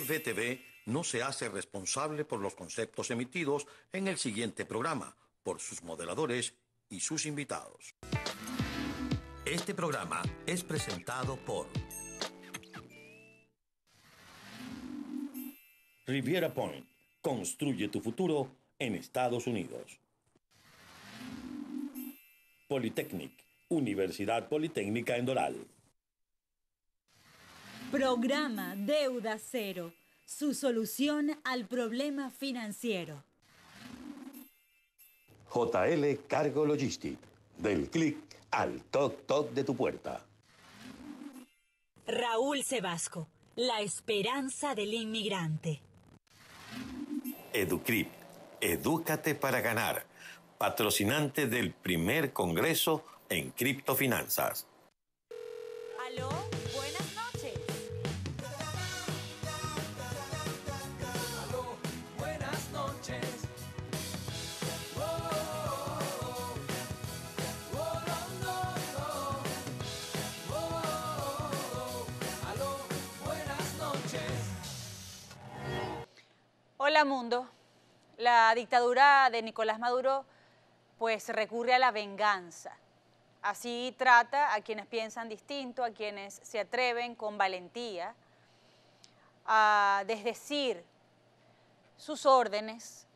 FTV no se hace responsable por los conceptos emitidos en el siguiente programa, por sus moderadores y sus invitados. Este programa es presentado por Riviera Point. Construye tu futuro en Estados Unidos. Polytechnic, Universidad Politécnica en Doral. Programa Deuda Cero, su solución al problema financiero. JL Cargo Logistic, del clic al toc toc de tu puerta. Raúl Sebasco, la esperanza del inmigrante. Educrip, edúcate para ganar, patrocinante del primer congreso en criptofinanzas. ¿Aló? Hola mundo. La dictadura de Nicolás Maduro pues recurre a la venganza. Así trata a quienes piensan distinto, a quienes se atreven con valentía a desdecir sus órdenes.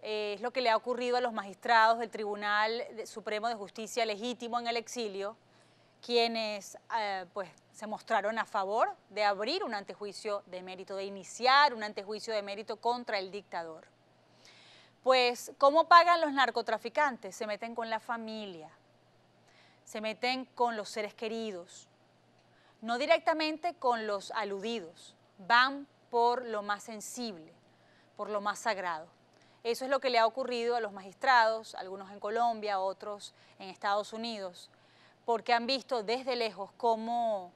Eh, es lo que le ha ocurrido a los magistrados del Tribunal Supremo de Justicia legítimo en el exilio, quienes eh, pues, se mostraron a favor de abrir un antejuicio de mérito, de iniciar un antejuicio de mérito contra el dictador. Pues, ¿cómo pagan los narcotraficantes? Se meten con la familia, se meten con los seres queridos, no directamente con los aludidos, van por lo más sensible, por lo más sagrado. Eso es lo que le ha ocurrido a los magistrados, algunos en Colombia, otros en Estados Unidos, porque han visto desde lejos cómo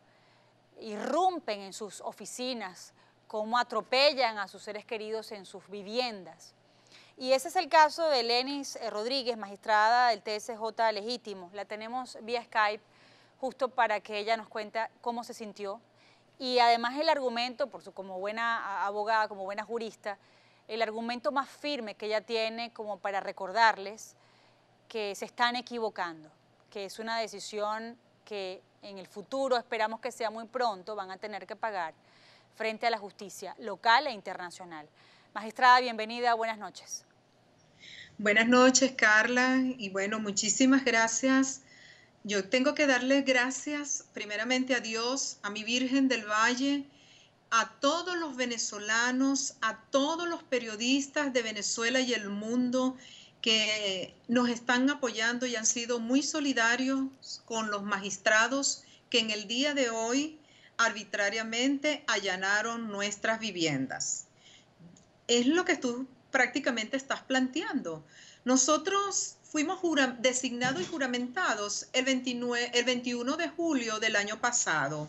irrumpen en sus oficinas, cómo atropellan a sus seres queridos en sus viviendas. Y ese es el caso de Lenis eh, Rodríguez, magistrada del TSJ legítimo. La tenemos vía Skype justo para que ella nos cuente cómo se sintió. Y además el argumento, por su, como buena abogada, como buena jurista, el argumento más firme que ella tiene como para recordarles que se están equivocando, que es una decisión que en el futuro, esperamos que sea muy pronto, van a tener que pagar frente a la justicia local e internacional. Magistrada, bienvenida, buenas noches. Buenas noches, Carla, y bueno, muchísimas gracias. Yo tengo que darle gracias primeramente a Dios, a mi Virgen del Valle, a todos los venezolanos, a todos los periodistas de Venezuela y el mundo que nos están apoyando y han sido muy solidarios con los magistrados que en el día de hoy arbitrariamente allanaron nuestras viviendas es lo que tú prácticamente estás planteando. Nosotros fuimos designados y juramentados el, 29 el 21 de julio del año pasado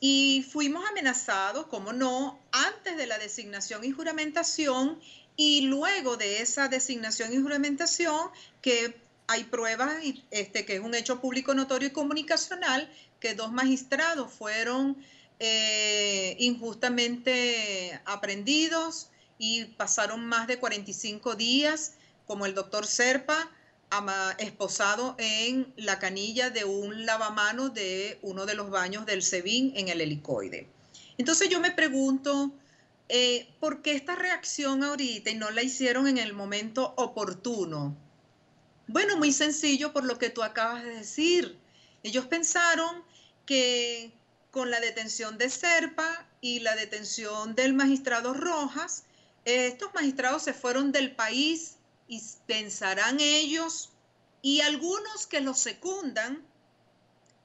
y fuimos amenazados, como no, antes de la designación y juramentación y luego de esa designación y juramentación que hay pruebas, este, que es un hecho público notorio y comunicacional, que dos magistrados fueron eh, injustamente aprendidos y pasaron más de 45 días, como el doctor Serpa, esposado en la canilla de un lavamano de uno de los baños del SEBIN en el helicoide. Entonces yo me pregunto, eh, ¿por qué esta reacción ahorita y no la hicieron en el momento oportuno? Bueno, muy sencillo por lo que tú acabas de decir. Ellos pensaron que con la detención de Serpa y la detención del magistrado Rojas, estos magistrados se fueron del país y pensarán ellos y algunos que los secundan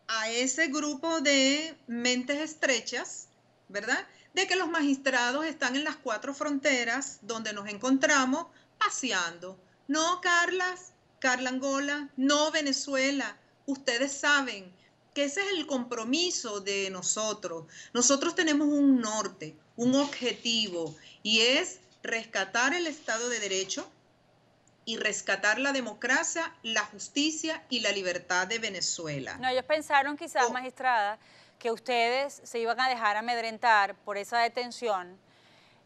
a ese grupo de mentes estrechas, ¿verdad? De que los magistrados están en las cuatro fronteras donde nos encontramos paseando. No, Carlas, Carla Angola, no Venezuela. Ustedes saben que ese es el compromiso de nosotros. Nosotros tenemos un norte, un objetivo, y es rescatar el Estado de Derecho y rescatar la democracia, la justicia y la libertad de Venezuela. No, ellos pensaron quizás, Oh. magistrada, que ustedes se iban a dejar amedrentar por esa detención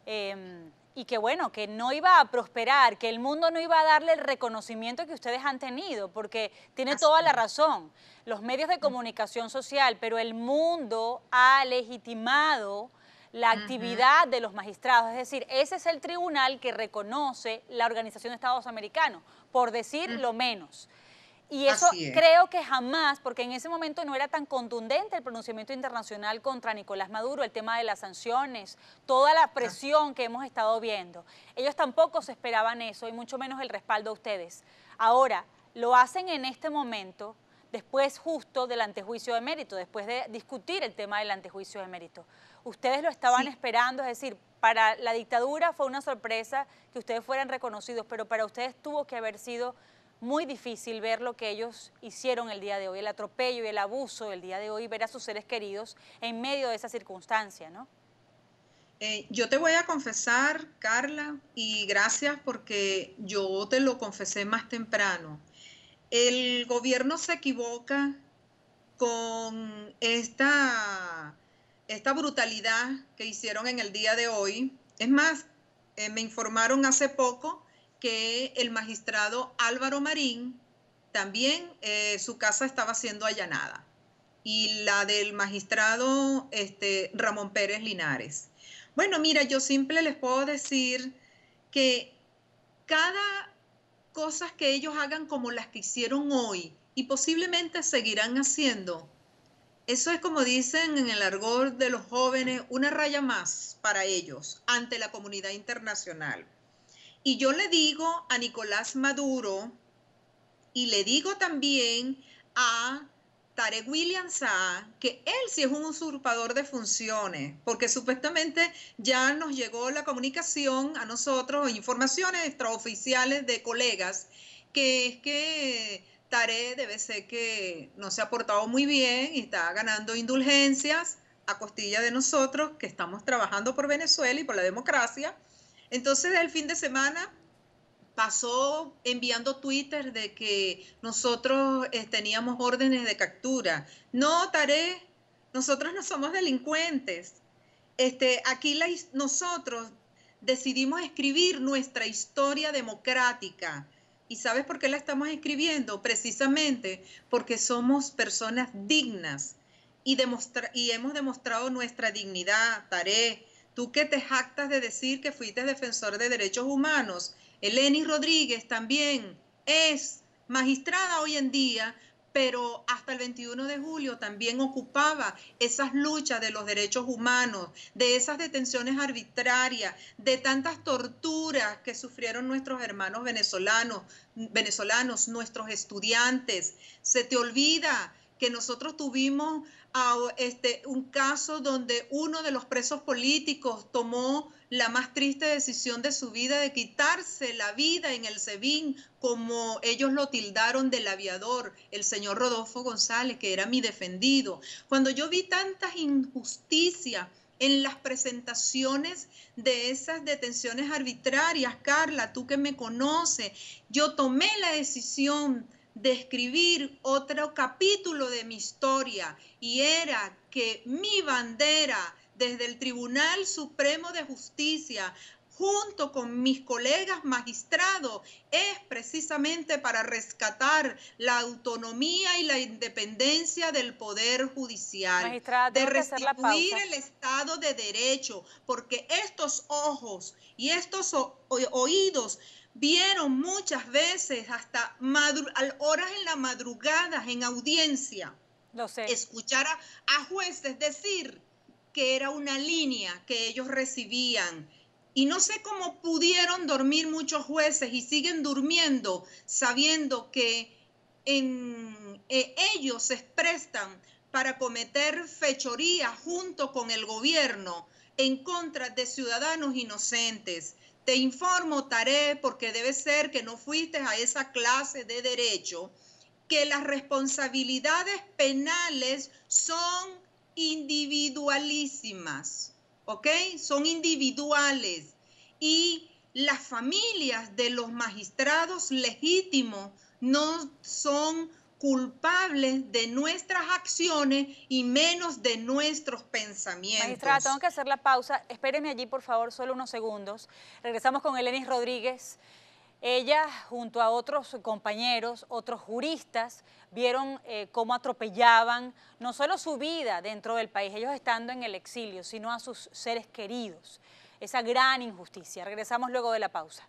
em, y que bueno, que no iba a prosperar, que el mundo no iba a darle el reconocimiento que ustedes han tenido, porque tiene toda la razón. Los medios de comunicación social, pero el mundo ha legitimado la actividad de los magistrados. Es decir, ese es el tribunal que reconoce la Organización de Estados Americanos, por decir lo menos. Y eso creo que jamás, porque en ese momento no era tan contundente el pronunciamiento internacional contra Nicolás Maduro, el tema de las sanciones, toda la presión que hemos estado viendo. Ellos tampoco se esperaban eso y mucho menos el respaldo a ustedes. Ahora, lo hacen en este momento, después justo del antejuicio de mérito, después de discutir el tema del antejuicio de mérito. Ustedes lo estaban esperando, es decir, para la dictadura fue una sorpresa que ustedes fueran reconocidos, pero para ustedes tuvo que haber sido muy difícil ver lo que ellos hicieron el día de hoy, el atropello y el abuso del día de hoy, ver a sus seres queridos en medio de esa circunstancia, ¿no? Eh, yo te voy a confesar, Carla, y gracias porque yo te lo confesé más temprano. El gobierno se equivoca con esta, esta brutalidad que hicieron en el día de hoy. Es más, eh, me informaron hace poco que el magistrado Álvaro Marín también eh, su casa estaba siendo allanada y la del magistrado este, Ramón Pérez Linares. Bueno, mira, yo simple les puedo decir que cada cosa que ellos hagan como las que hicieron hoy y posiblemente seguirán haciendo, eso es como dicen en el argor de los jóvenes, una raya más para ellos ante la comunidad internacional. Y yo le digo a Nicolás Maduro y le digo también a Tarek William Saab que él sí es un usurpador de funciones, porque supuestamente ya nos llegó la comunicación a nosotros, informaciones extraoficiales de colegas, que es que Tarek debe ser que no se ha portado muy bien y está ganando indulgencias a costilla de nosotros que estamos trabajando por Venezuela y por la democracia entonces el fin de semana pasó enviando Twitter de que nosotros eh, teníamos órdenes de captura. No, Taré, nosotros no somos delincuentes. Este, aquí nosotros decidimos escribir nuestra historia democrática. ¿Y sabes por qué la estamos escribiendo? Precisamente porque somos personas dignas y, hemos demostrado nuestra dignidad, Taré, Tú que te jactas de decir que fuiste defensor de derechos humanos. Eleni Rodríguez también es magistrada hoy en día, pero hasta el 21 de julio también ocupaba esas luchas de los derechos humanos, de esas detenciones arbitrarias, de tantas torturas que sufrieron nuestros hermanos venezolanos, venezolanos, nuestros estudiantes. Se te olvida que nosotros tuvimos este, un caso donde uno de los presos políticos tomó la más triste decisión de su vida de quitarse la vida en el SEBIN, como ellos lo tildaron del aviador, el señor Rodolfo González, que era mi defendido. Cuando yo vi tantas injusticias en las presentaciones de esas detenciones arbitrarias, Carla, tú que me conoces, yo tomé la decisión de escribir otro capítulo de mi historia y era que mi bandera desde el Tribunal Supremo de Justicia junto con mis colegas magistrados es precisamente para rescatar la autonomía y la independencia del Poder Judicial, de restituir el Estado de Derecho, porque estos ojos y estos oídos vieron muchas veces hasta horas en la madrugada en audiencia, escuchar a, jueces decir que era una línea que ellos recibían. Y no sé cómo pudieron dormir muchos jueces y siguen durmiendo sabiendo que en, eh, ellos se prestan para cometer fechorías junto con el gobierno en contra de ciudadanos inocentes. Te informo, Taré, porque debe ser que no fuiste a esa clase de derecho, que las responsabilidades penales son individualísimas, ¿ok? Son individuales. Y las familias de los magistrados legítimos no son culpables de nuestras acciones y menos de nuestros pensamientos. Magistrada, tengo que hacer la pausa. Espéreme allí, por favor, solo unos segundos. Regresamos con Elenis Rodríguez. Ella, junto a otros compañeros, otros juristas, vieron eh, cómo atropellaban no solo su vida dentro del país, ellos estando en el exilio, sino a sus seres queridos. Esa gran injusticia. Regresamos luego de la pausa.